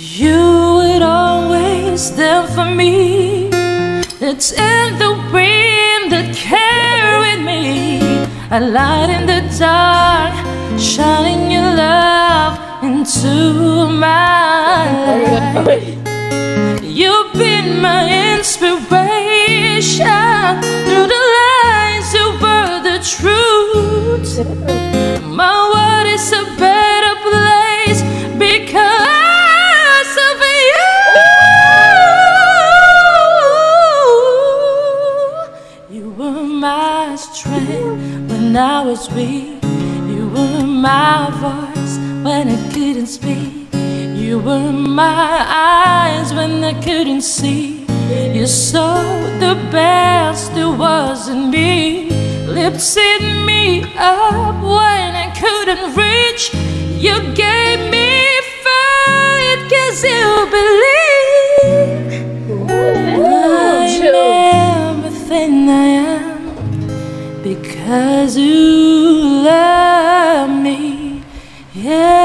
You would always stand for me. It's in the wind that carried me. A light in the dark, shining your love into my life. You've been my inspiration through the lies you were the truth. My strength when I was weak. You were my voice when I couldn't speak. You were my eyes when I couldn't see. You saw the best there was in me. Lifted me up when I couldn't reach. You gave because you love me. Yeah.